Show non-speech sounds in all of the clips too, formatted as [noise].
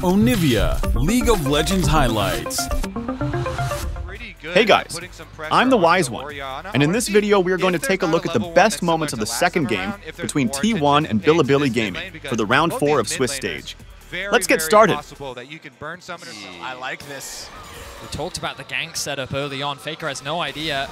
Onivia, League of Legends highlights. Hey guys, I'm the Wise One, and in this video we are going to take a look at the best moments of the second game between T1 and Bilibili Gaming for the round 4 of Swiss stage. Let's get started. I like this. We talked about the gank setup early on. Faker has no idea.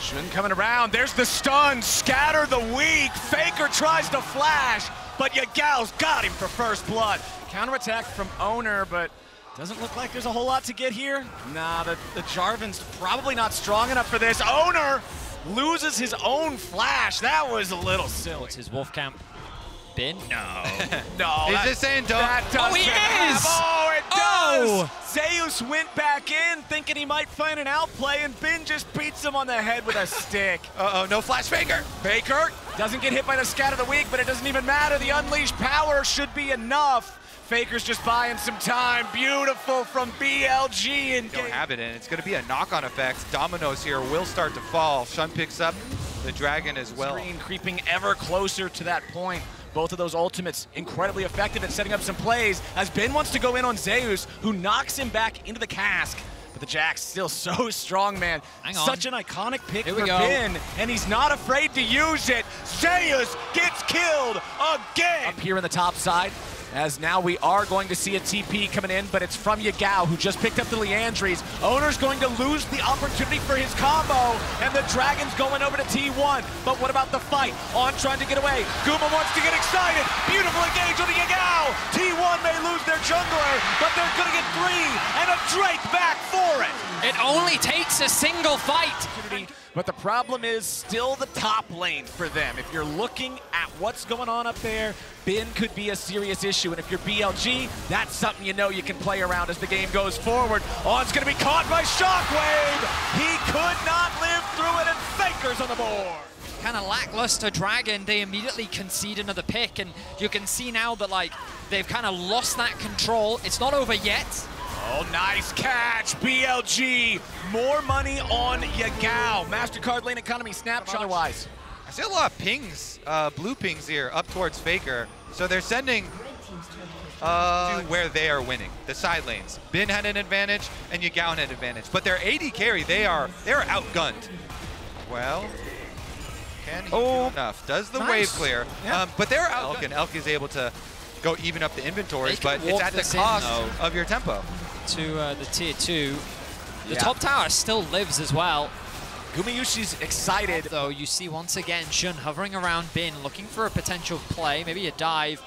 Xun coming around. There's the stun. Scatter the weak. Faker tries to flash, but Yagao's got him for first blood. Counterattack from Oner, but doesn't look like there's a whole lot to get here. Nah, the, the Jarvan's probably not strong enough for this. Oner loses his own flash. That was a little silly. What's his wolf camp? Bin? No. [laughs] [laughs] no. He's that, just saying don't. That Oh, he is! have- oh, Zeus went back in thinking he might find an outplay, and Bin just beats him on the head with a stick. [laughs] Uh-oh, no flash Faker. Baker doesn't get hit by the scatter of the week, but it doesn't even matter. The unleashed power should be enough. Faker's just buying some time. Beautiful from BLG and Don't have it in. It's going to be a knock-on effect. Dominoes here will start to fall. Xun picks up the dragon as well. Screen creeping ever closer to that point. Both of those ultimates incredibly effective at setting up some plays as Ben wants to go in on Zeus, who knocks him back into the cask. But the Jax still [laughs] so strong, man. Such an iconic pick Here for. Ben, and he's not afraid to use it. Zeus gets killed again. Up here in the top side, as now we are going to see a TP coming in, but it's from Yagao, who just picked up the Leandries. Owner's going to lose the opportunity for his combo, and the Dragon's going over to T1. But what about the fight? On trying to get away. Guma wants to get excited. Beautiful engage with the Yagao. T1 may lose their jungler, but they're going to get three, and a Drake back for it. It only takes a single fight. But the problem is still the top lane for them. If you're looking at what's going on up there, Bin could be a serious issue. And if you're BLG, that's something you know you can play around as the game goes forward. Oh, it's going to be caught by Shockwave. He could not live through it, and Faker's on the board. Kind of lackluster dragon. They immediately concede another pick, and you can see now that like they've kind of lost that control. It's not over yet. Oh, nice catch, BLG. More money on Yagao. MasterCard lane economy snapshot otherwise. I see a lot of pings, uh, blue pings here up towards Faker. So they're sending uh, to where they are winning, the side lanes. Bin had an advantage and Yagao had an advantage. But their AD carry, they are they're outgunned. Well, can he Oh, do enough? Does the nice. wave clear? Yeah. Um, but they're Elk, and Elk is able to go even up the inventories, but it's at the in, cost of your tempo. To uh, the tier two. The Yeah. top tower still lives as well. Gumayusi's excited. Though you see once again Xun hovering around Bin, looking for a potential play, maybe a dive.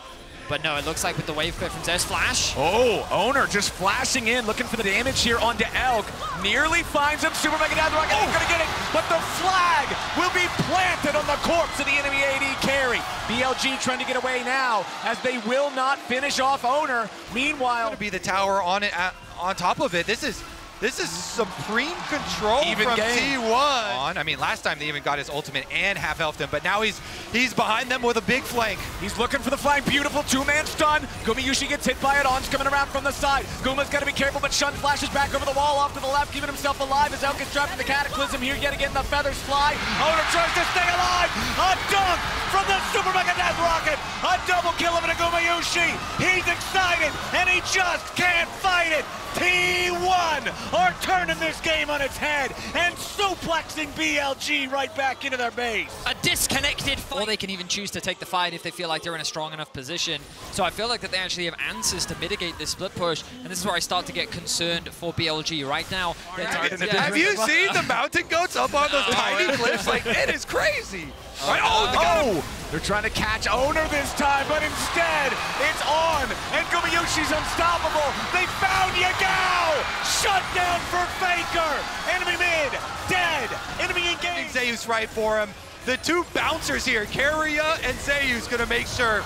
But no, it looks like with the wave clear from Zeus Flash. Oh, Oner just flashing in, looking for the damage here onto Elk. Nearly finds him. Super Mega Death Rocket ain't gonna get it, but the flag will be planted on the corpse of the enemy AD carry. BLG trying to get away now, as they will not finish off Oner. Meanwhile, to be the tower on it at, on top of it. This is this is supreme control Even from game. T1. On. I mean, last time they even got his ultimate and half elfed him, but now he's he's behind them with a big flank. He's looking for the flank. Beautiful two-man stun. Gumayusi gets hit by it. On's coming around from the side. Guma's got to be careful, but Xun flashes back over the wall off to the left, keeping himself alive as Elk is trapped in the Cataclysm here yet again. The feathers fly. Oner tries to stay alive. A dunk from the Super Mega Death Rocket. A double kill of Gumayusi. He's excited, and he just can't fight it. T1 are turning this game on its head and suplexing BLG right back into their base. a disconnected fight. Or they can even choose to take the fight if they feel like they're in a strong enough position. So I feel like that they actually have answers to mitigate this split push, and this is where I start to get concerned for BLG right now. they're yeah. Have you [laughs] seen the mountain goats up on those [laughs] tiny cliffs? Like it is crazy. [laughs] Oh, right? Oh, they got him. Oh, they're trying to catch Oner this time, but instead it's on, and Gumayusi's unstoppable. They found Yagao! Shut down for Faker! Enemy mid, dead! Enemy engaged! Zeus right for him. The two bouncers here, Keria and Zeus, gonna make sure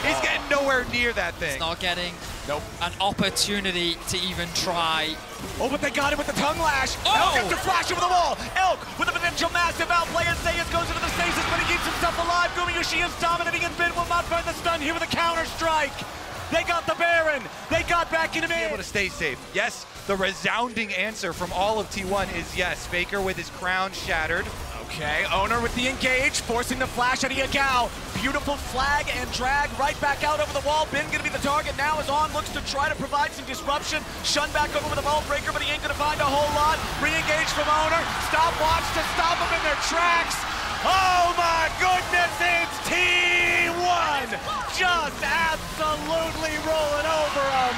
he's getting oh. nowhere near that thing. He's not getting Nope. an opportunity to even try. Oh, but they got him with the tongue lash. Oh! Elk gets to flash over the wall. Elk with a potential massive outplay, is dominating, and Ben will not find the stun here with a counter strike. They got the Baron. They got back into mid. able to stay safe. Yes, the resounding answer from all of T1 is yes. Faker with his crown shattered. Okay, Oner with the engage, forcing the flash out of Yagao. Beautiful flag and drag right back out over the wall. Bin gonna be the target now as On looks to try to provide some disruption. Xun back over with a ball breaker, but he ain't gonna find a whole lot. Re-engage from Oner. Stopwatch to stop them in their tracks. Oh my goodness, it's T1! Just absolutely rolling over them.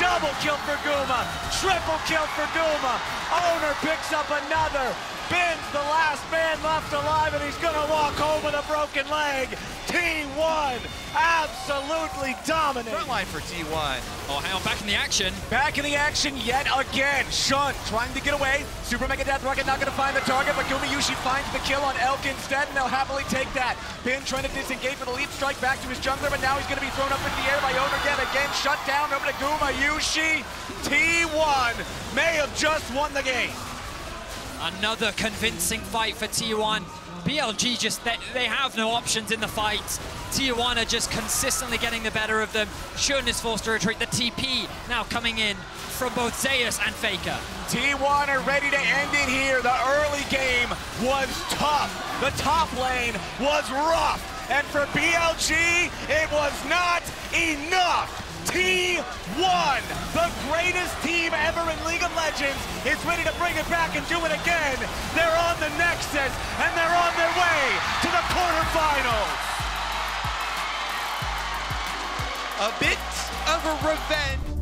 Double kill for Guma, triple kill for Guma. Oner picks up another. Bin's the last man left alive, and he's gonna walk home with a broken leg. T1 absolutely dominant. Front line for T1. Oh, hang on, back in the action. Back in the action yet again. Xun trying to get away. Super Mega Death Rocket not gonna find the target, but Gumayusi finds the kill on Elk instead, and they'll happily take that. Bin trying to disengage with a leap strike back to his jungler, but now he's gonna be thrown up into the air by Oner yet again. Shut down over to Gumayusi. T1 may have just won the game. Another convincing fight for T1. BLG just, they, they, have no options in the fight. Tijuana just consistently getting the better of them. Xun is forced to retreat. The TP now coming in from both Zeus and Faker. T1 are ready to end it here. The early game was tough. The top lane was rough. And for BLG, it was not enough. T1, the greatest team ever in League of Legends, is ready to bring it back and do it again. They're on the Nexus, and they're on their way to the quarterfinals. A bit of a revenge.